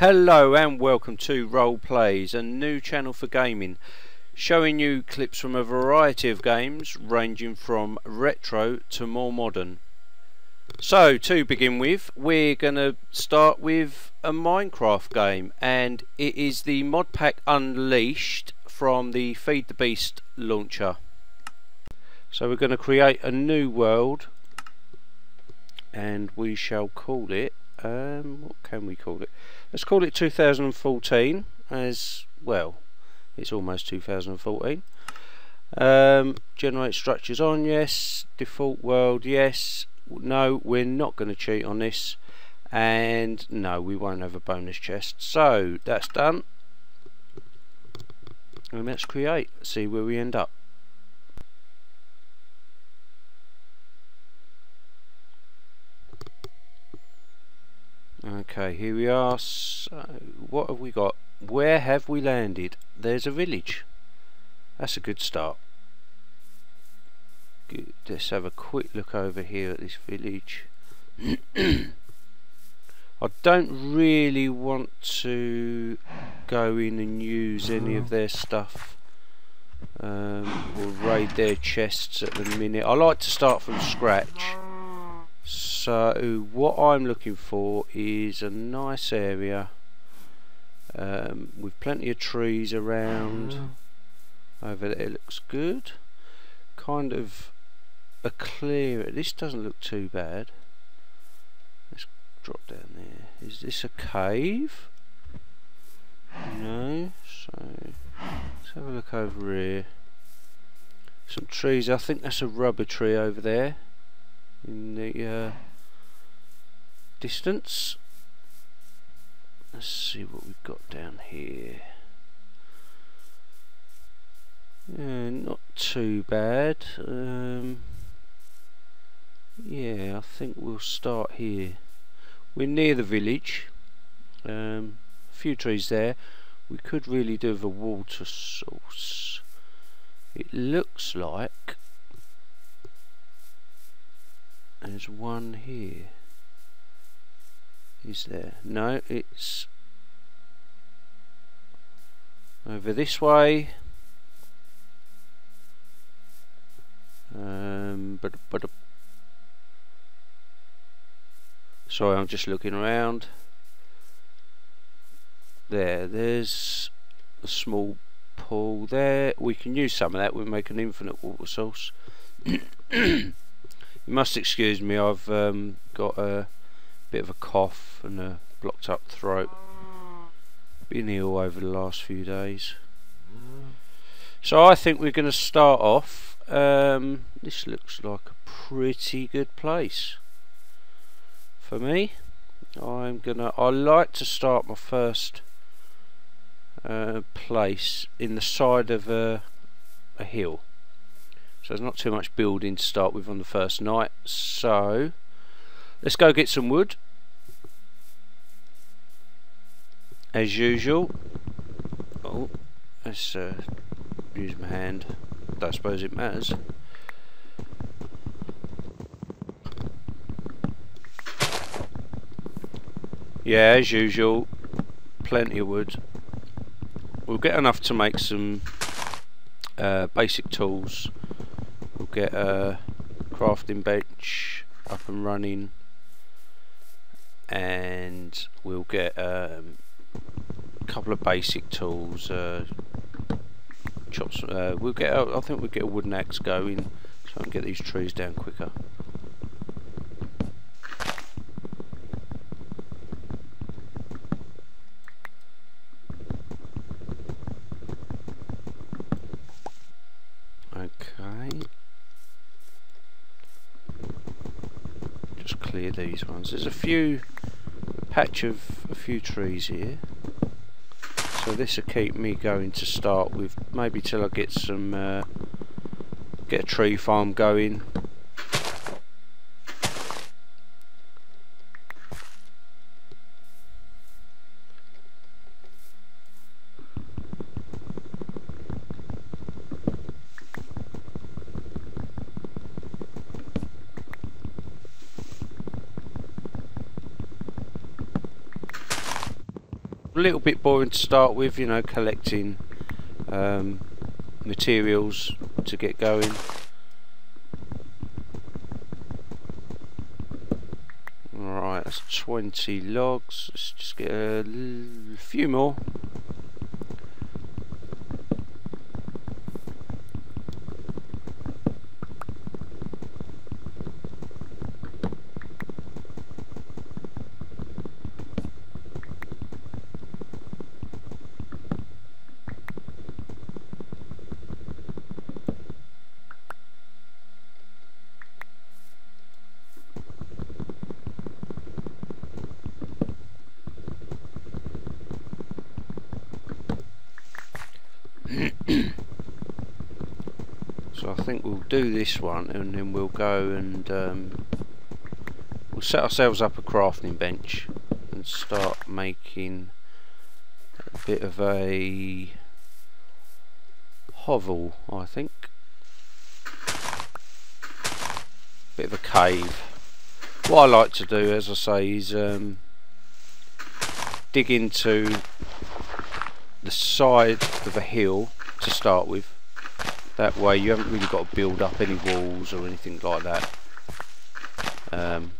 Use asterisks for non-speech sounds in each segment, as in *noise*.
Hello and welcome to Rol Plays, a new channel for gaming, showing you clips from a variety of games ranging from retro to more modern. So to begin with, we're going to start with a Minecraft game and it is the mod pack Unleashed from the Feed the Beast launcher. So we're going to create a new world and we shall call it um, what can we call it let's call it 2014 as well it's almost 2014 um, generate structures on yes. Default world yes. No we're not going to cheat on this. And no we won't have a bonus chest. So that's done. And let's create. See where we end up Okay, here we are. So, what have we got? Where have we landed? There's a village. That's a good start. Good. Let's have a quick look over here at this village. *coughs* I don't really want to go in and use any of their stuff um, or raid their chests at the minute. I like to start from scratch. So what I'm looking for is a nice area um, with plenty of trees around. Mm. Over there it looks good. Kind of a clear. This doesn't look too bad. Let's drop down there. Is this a cave? No. So let's have a look over here. Some trees. I think that's a rubber tree over there in the uh, distance. Let's see what we've got down here. Yeah, not too bad. Um, yeah, I think we'll start here. We're near the village. Um, a few trees there. We could really do with a water source. It looks like there's one here. Is there? No, it's over this way. Um, but but sorry, I'm just looking around. There, there's a small pool there. We can use some of that. We make an infinite water source. *clears throat* You must excuse me, I've um, got a bit of a cough and a blocked up throat. Been ill over the last few days. So I think we're going to start off. Um, this looks like a pretty good place for me. I'm gonna. I like to start my first uh, place in the side of a, a hill. So there's not too much building to start with on the first night. So let's go get some wood. As usual. Oh, let's uh, use my hand. Don't suppose it matters. Yeah, as usual, plenty of wood. We'll get enough to make some uh, basic tools get a crafting bench up and running. And we'll get um, a couple of basic tools uh, chops uh, we'll get I think we'll get a wooden axe going so I can get these trees down quicker these ones. There's a few patch of a few trees here. So this will keep me going to start with, maybe till I get some uh, get a tree farm going little bit boring to start with, you know, collecting um, materials to get going. Right, that's 20 logs. Let's just get a few more. Think we'll do this one and then we'll go and um, we'll set ourselves up a crafting bench and start making a bit of a hovel I think. Bit of a cave. What I like to do as I say is um, dig into the side of a hill to start with that way. You haven't really got to build up any walls or anything like that. Um,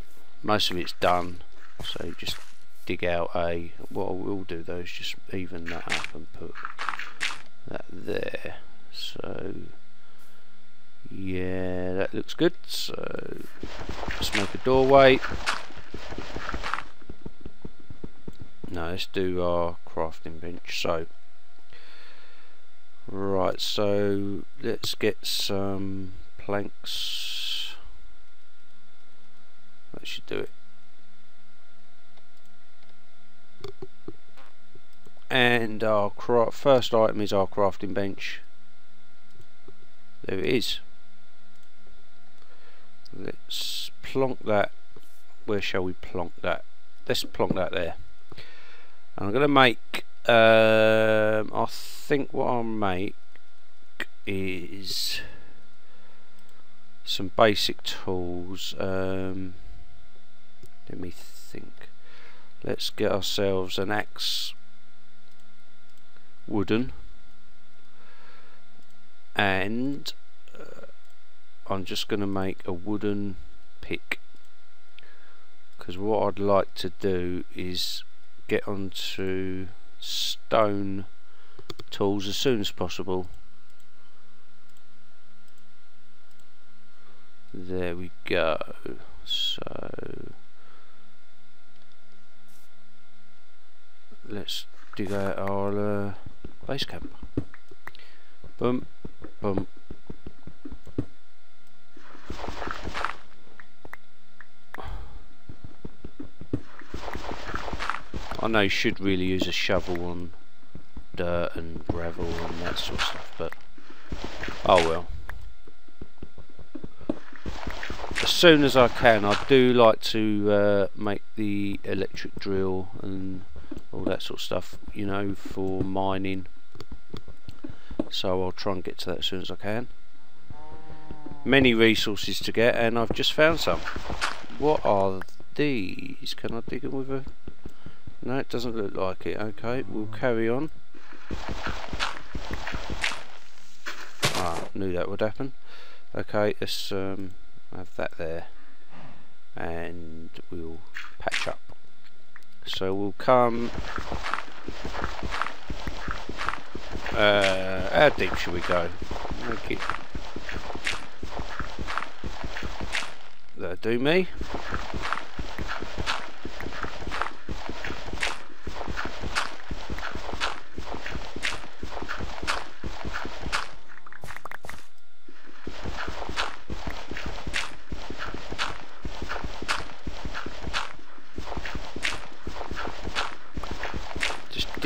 most of it's done so just dig out a what I will do though is just even that up and put that there. So yeah that looks good. So let's make a doorway. Now let's do our crafting bench. So right so let's get some planks. That should do it. And our first item is our crafting bench. There it is. Let's plonk that. Where shall we plonk that? Let's plonk that there. I'm going to make um, I think what I'll make is some basic tools. Um, let me think. Let's get ourselves an axe wooden and uh, I'm just going to make a wooden pick. Because what I'd like to do is get onto stone tools as soon as possible. There we go. So let's dig out our uh, base camp. Boom boom I know you should really use a shovel on dirt and gravel and that sort of stuff, but oh well. As soon as I can, I do like to uh, make the electric drill and all that sort of stuff, you know, for mining. So I'll try and get to that as soon as I can. Many resources to get, and I've just found some. What are these? Can I dig them with a no, it doesn't look like it. Okay, we'll carry on. Ah, knew that would happen. Okay, let's um, have that there. And we'll patch up. So we'll come... Uh, how deep should we go? Make it... That'll do me.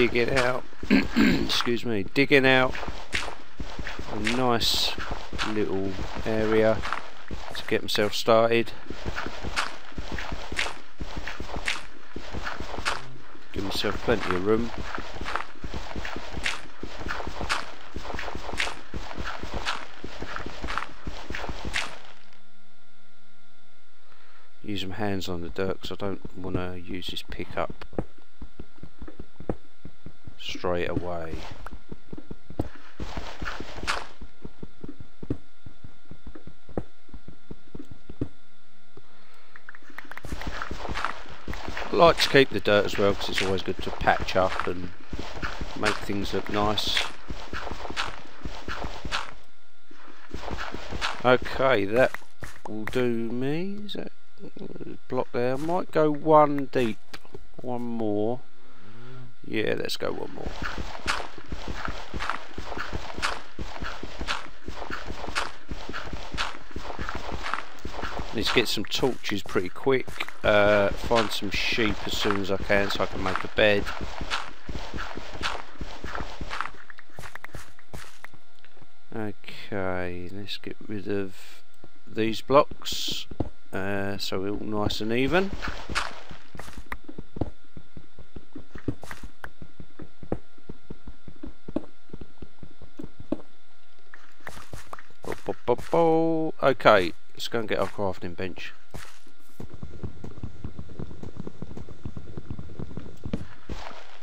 Digging out. *clears throat* Excuse me. Digging out. A nice little area to get myself started. Give myself plenty of room. Use my hands on the dirt because I don't want to use this pickup straight away. I like to keep the dirt as well because it's always good to patch up and make things look nice. Okay, that will do me. Is that block there? I might go one deep. One more. Yeah, let's go one more. Need to get some torches pretty quick. Uh, find some sheep as soon as I can so I can make a bed. Okay, let's get rid of these blocks uh, so we're all nice and even. Okay, let's go and get our crafting bench.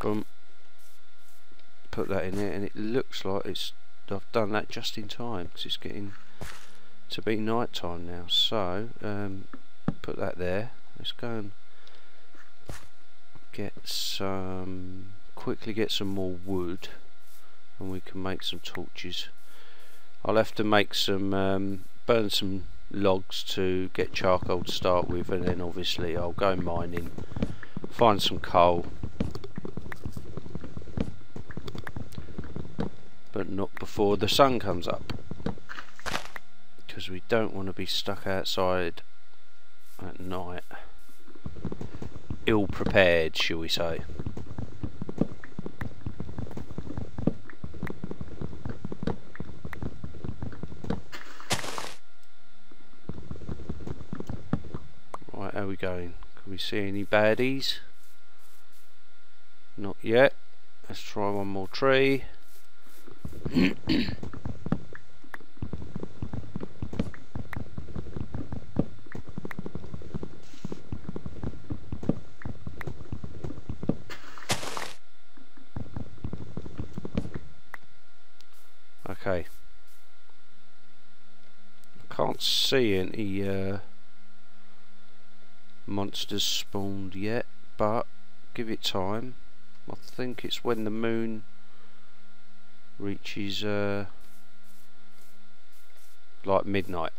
Boom. Put that in there and it looks like it's I've done that just in time because it's getting to be night time now so um, put that there let's go and get some quickly get some more wood and we can make some torches I'll have to make some um, burn some logs to get charcoal to start with and then obviously I'll go mining find some coal. But not before the sun comes up because we don't want to be stuck outside at night ill prepared shall we say right how are we going can we see any baddies? Not yet. Let's try one more tree. Okay. I can't see any uh, monsters spawned yet, but give it time. I think it's when the moon reaches uh, like midnight.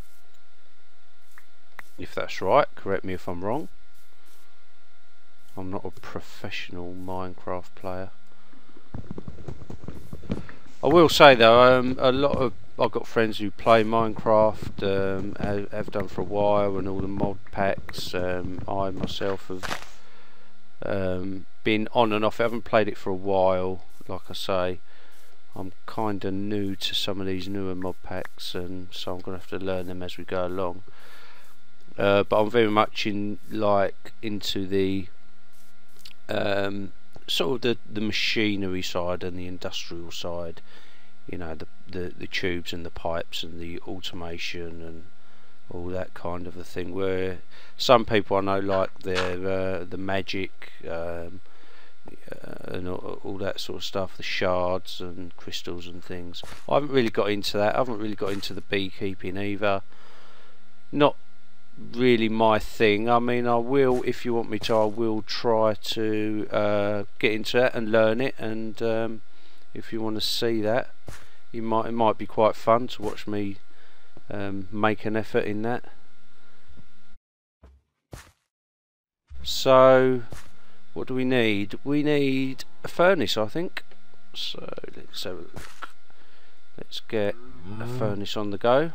If that's right correct me if I'm wrong. I'm not a professional Minecraft player. I will say though um, a lot of I've got friends who play Minecraft um, have, done for a while and all the mod packs um, I myself have um, been on and off. I haven't played it for a while like I say. I'm kind of new to some of these newer mod packs and so I'm going to have to learn them as we go along. Uh, but I'm very much in like into the um, sort of the, the machinery side and the industrial side you know the, the the tubes and the pipes and the automation and all that kind of a thing where some people I know like their uh, the magic um, uh, and all, all, that sort of stuff, the shards and crystals and things. I haven't really got into that. I haven't really got into the beekeeping either. Not really my thing. I mean, I will, if you want me to, I will try to uh, get into that and learn it. And um, if you want to see that, you might it might be quite fun to watch me um, make an effort in that. So what do we need? We need a furnace, I think. So let's have a look. Let's get a mm. furnace on the go.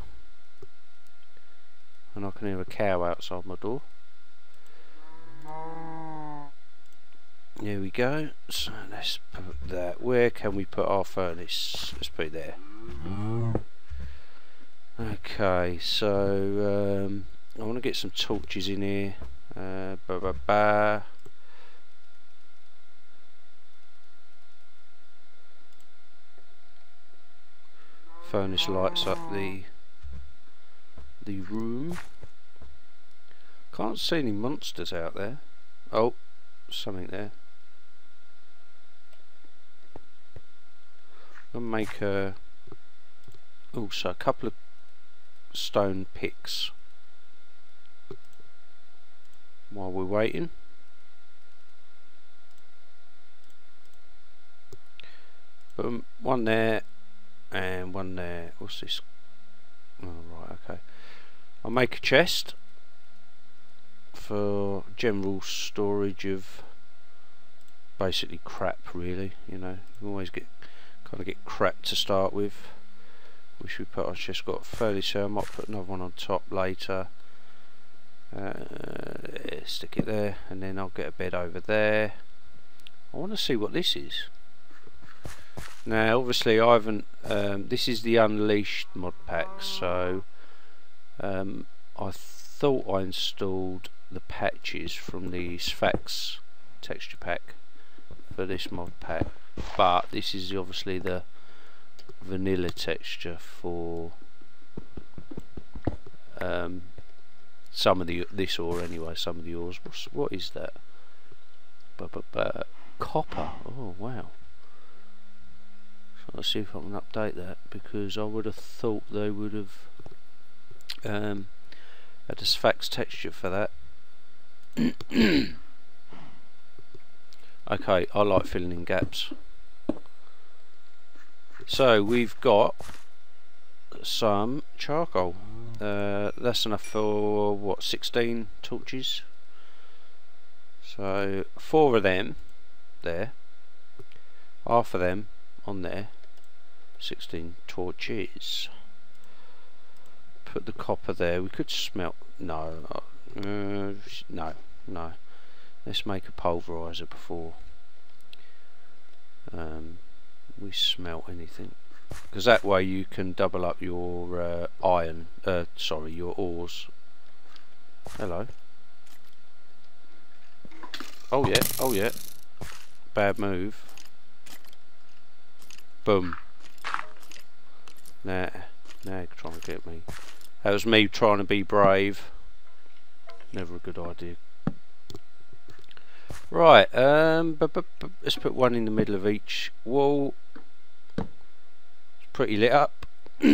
And I can hear a cow outside my door. There we go. So let's put that. Where can we put our furnace? Let's put it there. Okay, so um, I want to get some torches in here. Uh, ba -ba -ba. furnace lights up the the room. Can't see any monsters out there. Oh, something there. Make a also a couple of stone picks while we're waiting. Boom one there and one there. What's this? Oh right okay. I'll make a chest for general storage of basically crap really you know. You always get kind of get crap to start with. Which we put I've just got fairly so I might put another one on top later. Uh, stick it there and then I'll get a bed over there. I want to see what this is. Now obviously I haven't um, this is the unleashed mod pack so um, I thought I installed the patches from the Sphax texture pack for this mod pack but this is obviously the vanilla texture for um, some of the this ore anyway some of the ores. What's, what is that? Copper. Oh wow. So let's see if I can update that because I would have thought they would have um, had a Sphax texture for that. *coughs* Okay I like filling in gaps so we've got some charcoal. Uh, that's enough for what 16 torches? So four of them there. Half of them on there. 16 torches. Put the copper there. We could smelt no uh, no no. Let's make a pulverizer before um, we smelt anything. Because that way you can double up your uh, iron uh, sorry your ores. Hello. Oh yeah. Oh yeah. Bad move. Boom. Nah. Nah trying to get me. That was me trying to be brave. Never a good idea. Right um let's put one in the middle of each wall pretty lit up. *clears throat*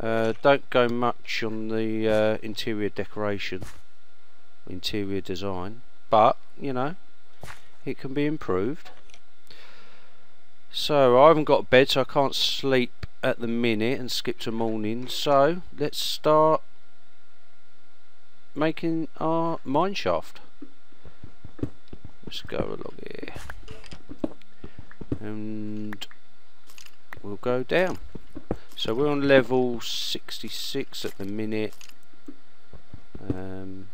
uh, don't go much on the uh, interior decoration, interior design, but you know, it can be improved. So I haven't got a bed, so I can't sleep at the minute and skip to morning. So let's start making our mine shaft. Let's go along here. And will go down. So we're on level 66 at the minute. Um,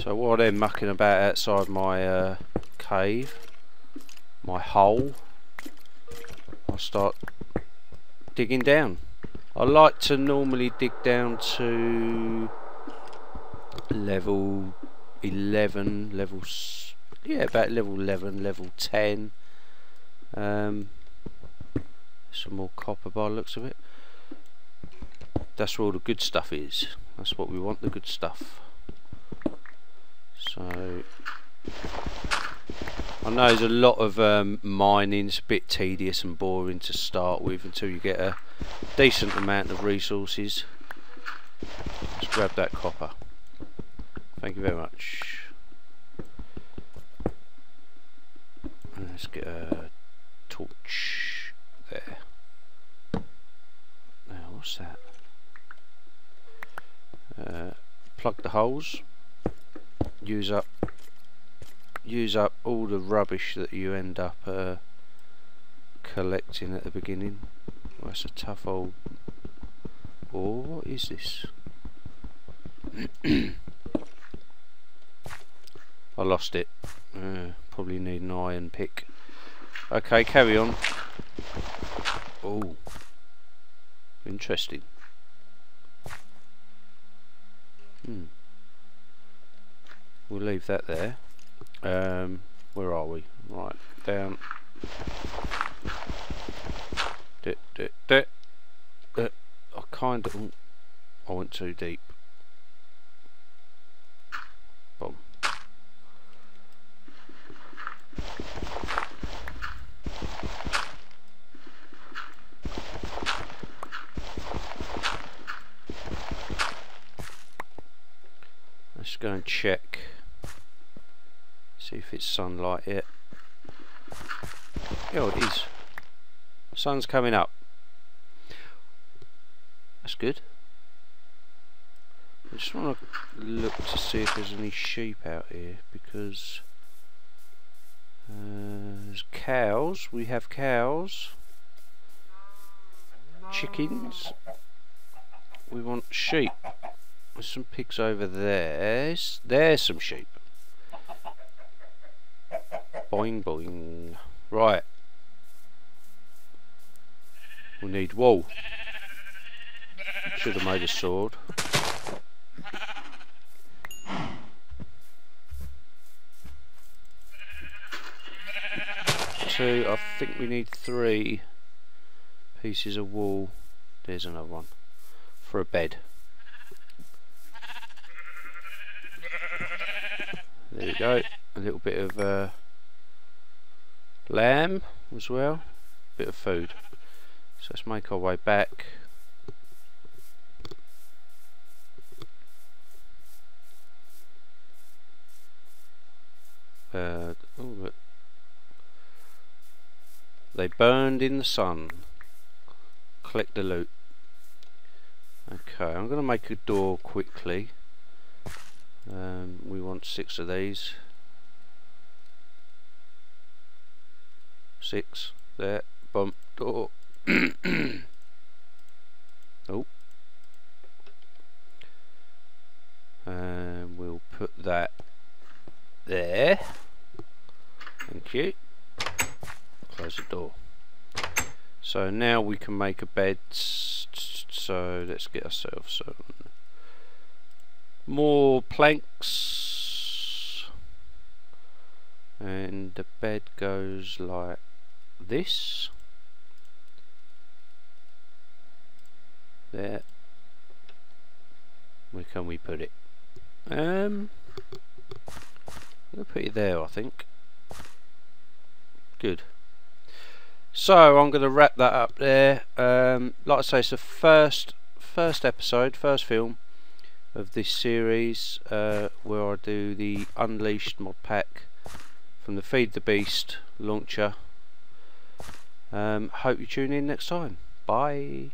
so while they're mucking about outside my uh, cave, my hole, I'll start digging down. I like to normally dig down to level 11, level yeah about level 11, level 10. Um, some more copper by looks of it. That's where all the good stuff is. That's what we want, the good stuff. So I know there's a lot of um, mining, it's a bit tedious and boring to start with until you get a decent amount of resources. Let's grab that copper. Thank you very much. Let's get a torch there. Now, what's that? Uh, plug the holes. Use up use up all the rubbish that you end up uh, collecting at the beginning. Well, that's a tough old... Oh, what is this? *coughs* I lost it. Uh, probably need an iron pick. Okay, carry on. Oh, interesting. Hmm. We'll leave that there. Um, where are we? Right, down. I kind of... I went too deep. Boom. Let's go and check. It's sunlight yet. Oh, it is. Sun's coming up. That's good. I just want to look to see if there's any sheep out here because uh, there's cows. We have cows, chickens. We want sheep. There's some pigs over there. There's some sheep. Boing boing. Right. We need wool. Should have made a sword. Two, I think we need three pieces of wool. There's another one. For a bed. There we go. A little bit of uh, lamb as well. Bit of food. So let's make our way back. Uh, oh, they burned in the sun. Collect the loot. Okay, I'm going to make a door quickly. Um, we want six of these. Six. There. Bump. Door. *clears throat* oh. And we'll put that there. Thank you. Close the door. So now we can make a bed. So let's get ourselves some more planks. And the bed goes like this. There. Where can we put it? Um, to put it there, I think. Good. So I'm going to wrap that up there. Um, like I say, it's the first first episode, first film of this series uh, where I do the Unleashed mod pack from the Feed the Beast launcher. Um, hope you tune in next time. Bye.